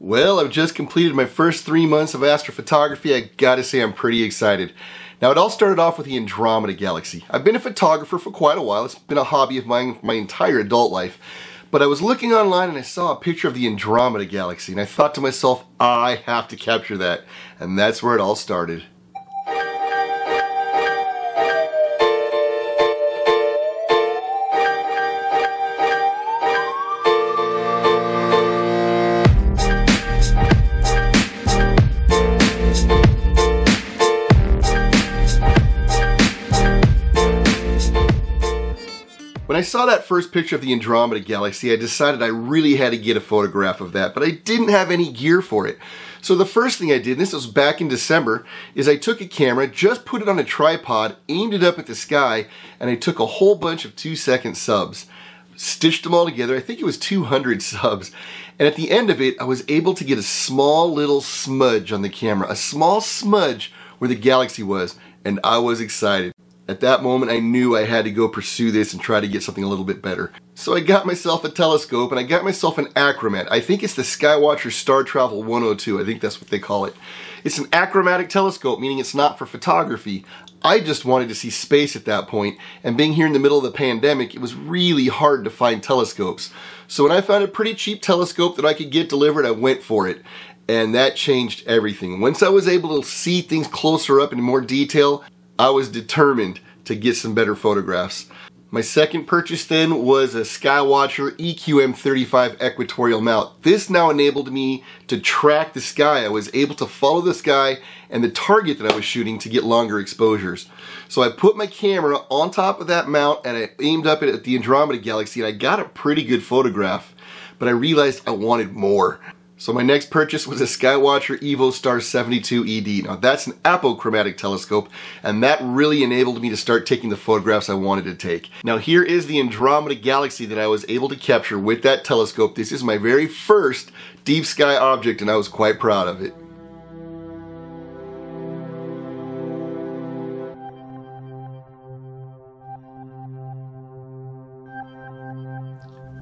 Well, I've just completed my first three months of astrophotography. I gotta say I'm pretty excited. Now, it all started off with the Andromeda Galaxy. I've been a photographer for quite a while. It's been a hobby of mine my entire adult life. But I was looking online and I saw a picture of the Andromeda Galaxy and I thought to myself, I have to capture that. And that's where it all started. I saw that first picture of the Andromeda Galaxy, I decided I really had to get a photograph of that, but I didn't have any gear for it. So the first thing I did, and this was back in December, is I took a camera, just put it on a tripod, aimed it up at the sky, and I took a whole bunch of two second subs. Stitched them all together, I think it was 200 subs. And at the end of it, I was able to get a small little smudge on the camera, a small smudge where the galaxy was, and I was excited. At that moment, I knew I had to go pursue this and try to get something a little bit better. So I got myself a telescope and I got myself an achromat. I think it's the Skywatcher Star Travel 102. I think that's what they call it. It's an achromatic telescope, meaning it's not for photography. I just wanted to see space at that point, and being here in the middle of the pandemic, it was really hard to find telescopes. So when I found a pretty cheap telescope that I could get delivered, I went for it. And that changed everything. Once I was able to see things closer up in more detail, I was determined to get some better photographs. My second purchase then was a Skywatcher EQM35 equatorial mount. This now enabled me to track the sky. I was able to follow the sky and the target that I was shooting to get longer exposures. So I put my camera on top of that mount and I aimed up at the Andromeda Galaxy and I got a pretty good photograph. But I realized I wanted more. So my next purchase was a Skywatcher Evo Star 72 ED. Now that's an apochromatic telescope and that really enabled me to start taking the photographs I wanted to take. Now here is the Andromeda Galaxy that I was able to capture with that telescope. This is my very first deep sky object and I was quite proud of it.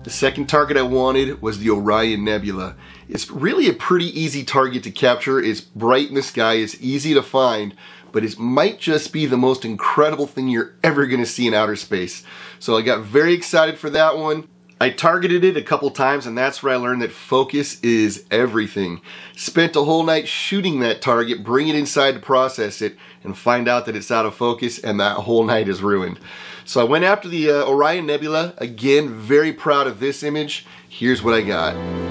The second target I wanted was the Orion Nebula. It's really a pretty easy target to capture. It's bright in the sky, it's easy to find, but it might just be the most incredible thing you're ever gonna see in outer space. So I got very excited for that one. I targeted it a couple times and that's where I learned that focus is everything. Spent a whole night shooting that target, bring it inside to process it, and find out that it's out of focus and that whole night is ruined. So I went after the uh, Orion Nebula. Again, very proud of this image. Here's what I got.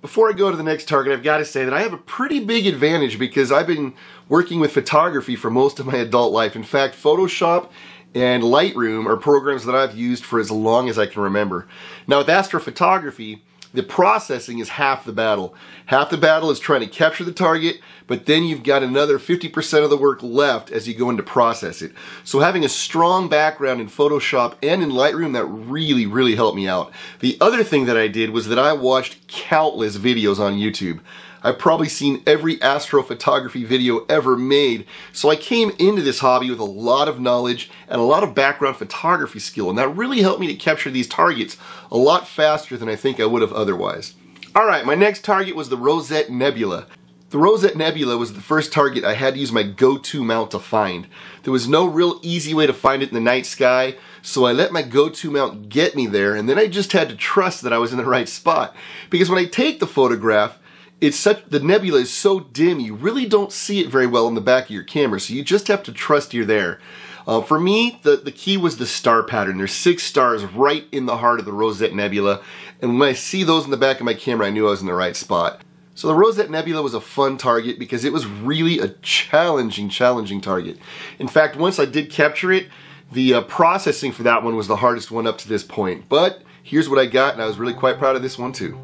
Before I go to the next target, I've got to say that I have a pretty big advantage because I've been working with photography for most of my adult life. In fact, Photoshop and Lightroom are programs that I've used for as long as I can remember. Now with astrophotography, the processing is half the battle. Half the battle is trying to capture the target, but then you've got another 50% of the work left as you go into process it. So having a strong background in Photoshop and in Lightroom, that really, really helped me out. The other thing that I did was that I watched countless videos on YouTube. I've probably seen every astrophotography video ever made, so I came into this hobby with a lot of knowledge and a lot of background photography skill, and that really helped me to capture these targets a lot faster than I think I would have otherwise. Alright, my next target was the Rosette Nebula. The Rosette Nebula was the first target I had to use my go-to mount to find. There was no real easy way to find it in the night sky, so I let my go-to mount get me there, and then I just had to trust that I was in the right spot. Because when I take the photograph, it's such the nebula is so dim you really don't see it very well in the back of your camera so you just have to trust you're there. Uh, for me the, the key was the star pattern. There's six stars right in the heart of the Rosette Nebula and when I see those in the back of my camera I knew I was in the right spot. So the Rosette Nebula was a fun target because it was really a challenging challenging target. In fact once I did capture it the uh, processing for that one was the hardest one up to this point but here's what I got and I was really quite proud of this one too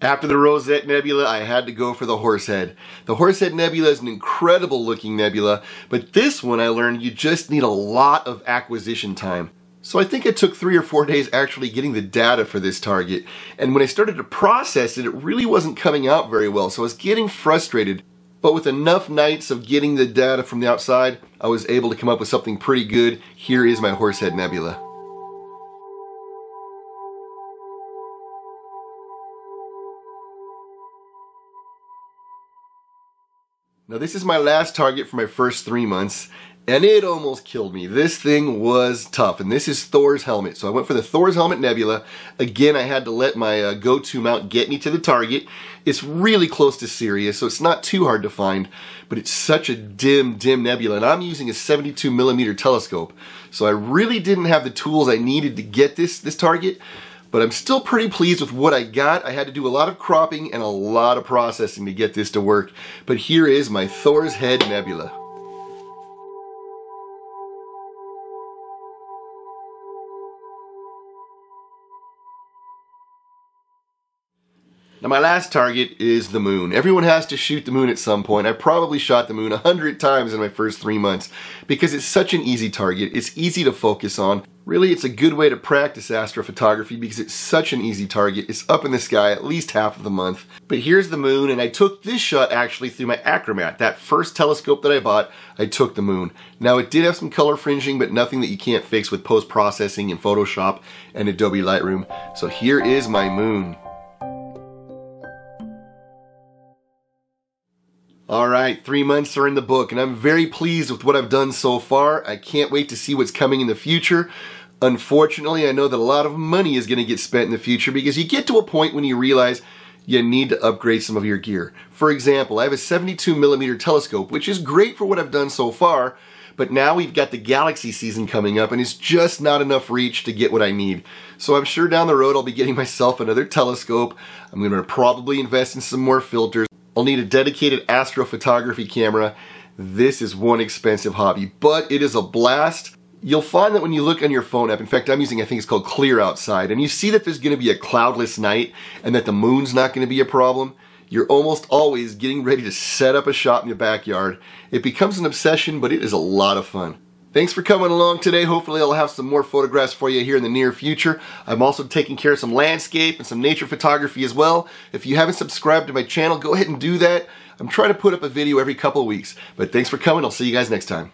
After the Rosette Nebula, I had to go for the Horsehead. The Horsehead Nebula is an incredible looking nebula, but this one I learned you just need a lot of acquisition time. So I think it took three or four days actually getting the data for this target. And when I started to process it, it really wasn't coming out very well. So I was getting frustrated. But with enough nights of getting the data from the outside, I was able to come up with something pretty good. Here is my Horsehead Nebula. Now this is my last target for my first three months and it almost killed me. This thing was tough, and this is Thor's helmet. So I went for the Thor's helmet Nebula. Again, I had to let my uh, go-to mount get me to the target. It's really close to Sirius, so it's not too hard to find, but it's such a dim, dim nebula, and I'm using a 72 millimeter telescope. So I really didn't have the tools I needed to get this, this target, but I'm still pretty pleased with what I got. I had to do a lot of cropping and a lot of processing to get this to work, but here is my Thor's Head Nebula. Now my last target is the moon. Everyone has to shoot the moon at some point. I probably shot the moon a hundred times in my first three months because it's such an easy target. It's easy to focus on. Really, it's a good way to practice astrophotography because it's such an easy target. It's up in the sky at least half of the month. But here's the moon, and I took this shot actually through my Achromat. That first telescope that I bought, I took the moon. Now, it did have some color fringing, but nothing that you can't fix with post-processing in Photoshop and Adobe Lightroom. So here is my moon. All right, three months are in the book, and I'm very pleased with what I've done so far. I can't wait to see what's coming in the future. Unfortunately, I know that a lot of money is going to get spent in the future because you get to a point when you realize you need to upgrade some of your gear. For example, I have a 72 millimeter telescope, which is great for what I've done so far, but now we've got the galaxy season coming up and it's just not enough reach to get what I need. So I'm sure down the road I'll be getting myself another telescope. I'm going to probably invest in some more filters. I'll need a dedicated astrophotography camera. This is one expensive hobby, but it is a blast. You'll find that when you look on your phone app, in fact, I'm using, I think it's called Clear Outside, and you see that there's gonna be a cloudless night and that the moon's not gonna be a problem, you're almost always getting ready to set up a shot in your backyard. It becomes an obsession, but it is a lot of fun. Thanks for coming along today. Hopefully I'll have some more photographs for you here in the near future. I'm also taking care of some landscape and some nature photography as well. If you haven't subscribed to my channel, go ahead and do that. I'm trying to put up a video every couple weeks. But thanks for coming. I'll see you guys next time.